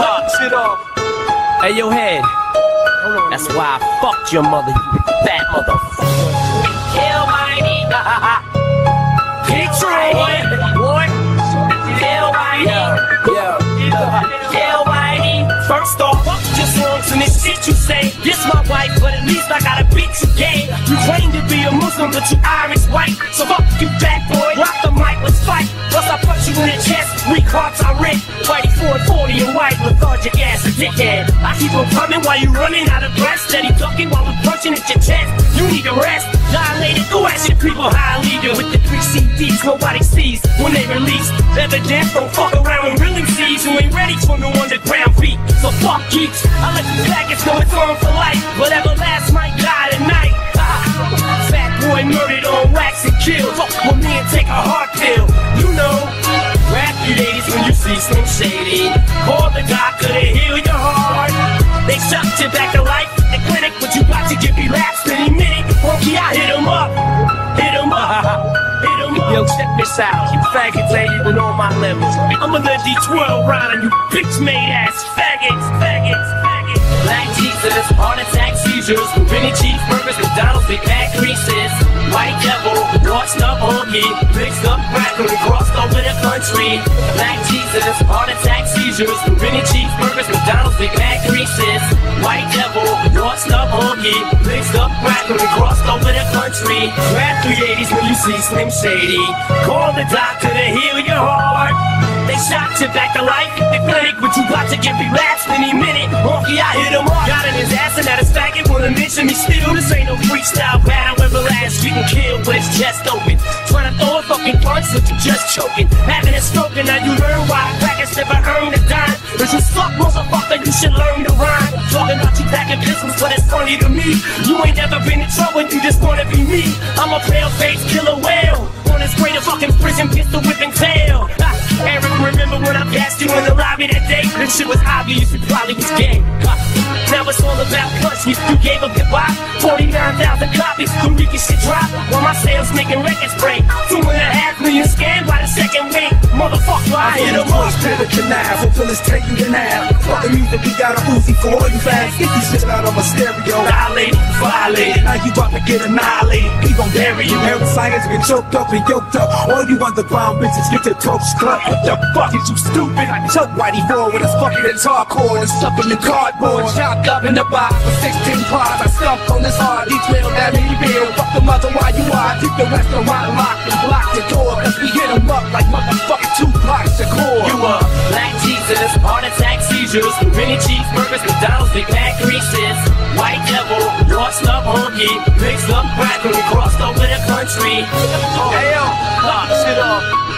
Fuck shit off. Hey, yo, head. That's why I fucked your mother, you fat motherfucker. Kill Whitey. Detroit. Boy. Kill Whitey. Kill Whitey. First off, fuck your songs and this shit you say. This my wife, but at least I gotta beat you gay. You claim to be a Muslim, but you Irish white. So fuck you, fat boy. Rock the mic, let's fight. Plus I punch you in the chest. Weak hearts I rip. Whitey 440 and white, lethargic ass a dickhead. I keep on coming while you're running out of breath. Steady ducking while I'm punching at your chest. You need to rest. Dilated, go ask your people how I lead you with the three CDs nobody sees when they release. Evidence don't fuck around and really sees you ain't ready for no underground beat. So fuck geeks. I let the faggots know it's on for life. Whatever lasts might die tonight. Ah, Fat boy murdered on wax and killed. Fuck with me and take a heart pill. You know. See Slim Shady. Call the doctor to heal your heart. They shot you back to life at the clinic, but you got to get relapsed any minute. Funky, I hit 'em up. Hit 'em up. Hit 'em up. Yo, check this out. You faggots ain't even on my level. I'ma let D12 ride on you bitch made ass faggots, faggots, faggots. Black Jesus, heart attack seizures, mini cheeseburgers, McDonald's, Big Mac creases. Honky, mixed up cracker and crossed over the country. Black Jesus, heart attack seizures, mini cheeseburgers, McDonald's, Big Mac creases. White devil, lost up honky, mixed up cracker and crossed over the country. Rap 380s when you see Slim Shady. Call the doctor to heal your heart. They shot you back to life at the clinic, but you about to get relapsed any minute. Honky, I hit him up. Got in his ass and had his faggot wanna mention me still. This ain't no freestyle battle last you can kill with his chest open. Trying to throw a fucking but you just choking. Having a stroke, and now you learn why crackers never earn a dime. Cause you suck, motherfucker, you should learn to rhyme. Talking about you packing pistols, but it's funny to me. You ain't never been in trouble, you just wanna be me. I'm a pale face killer whale. On his way to fucking prison, pistol whipping tail. Remember when I passed you in the lobby that day? This shit was obvious, you probably was gay. Ha, Now it's all about me. You gave up goodbye. 49,000 copies, the weakest shit drop. While my sales making records break. Two and a half million scanned by the second week. Motherfucker, I hit him up. to the canal until it's taken in half. Fuck the music, we got a Uzi for all you fans. Get this shit out of my stereo. Violated, violated. Now you about get annihilated. He gon' bury you. Every science get choked up and yoked up. All you underground bitches get your throats cut. What the fuck is you stupid? I choke Whitey Ford with his fucking guitar cord and stuff in the cardboard. Chopped up in the box for 16 parts. I stumped on this hard detail that many bill. Fuck the mother while you are. Keep the restaurant locked and block the door. Cause we hit 'em up like motherfucking Tupac Shakur. You a black Jesus, heart attack seizures, mini cheeseburgers, McDonald's, Big Mac creases, white devil, lost up honky, mixed up cracker and crossed over the country. Hey yo, fuck shit off.